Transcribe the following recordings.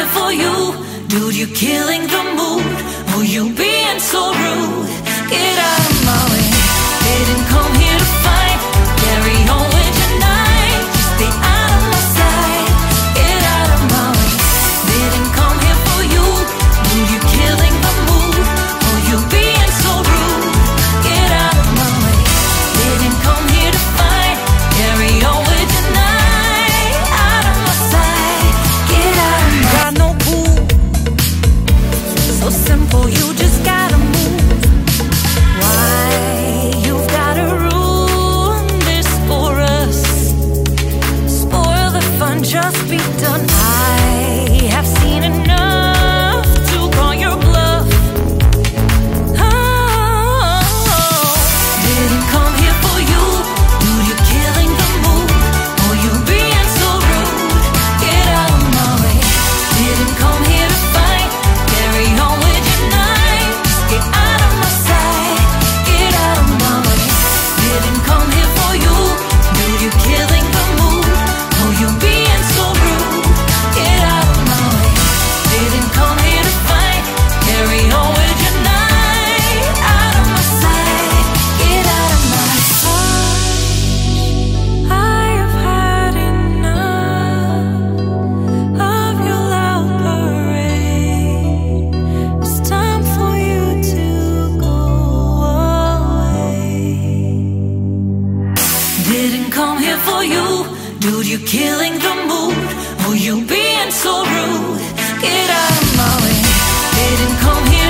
here for you. Dude, you're killing the mood. Oh, you being so rude. Get out of my way. Didn't Dude, you're killing the mood. Oh, you being so rude. Get out of my way. Didn't come here.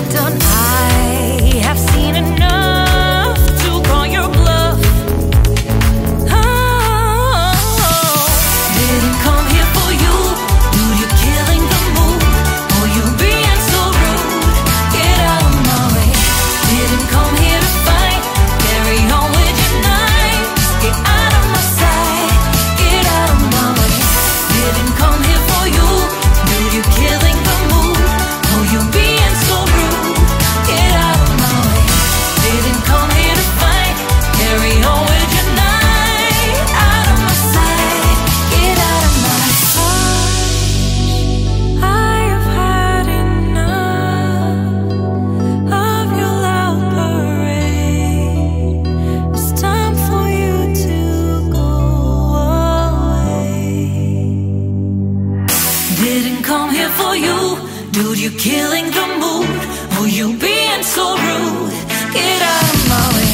for you. Dude, you're killing the mood. Oh, you being so rude? Get out of my way.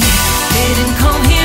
Didn't come here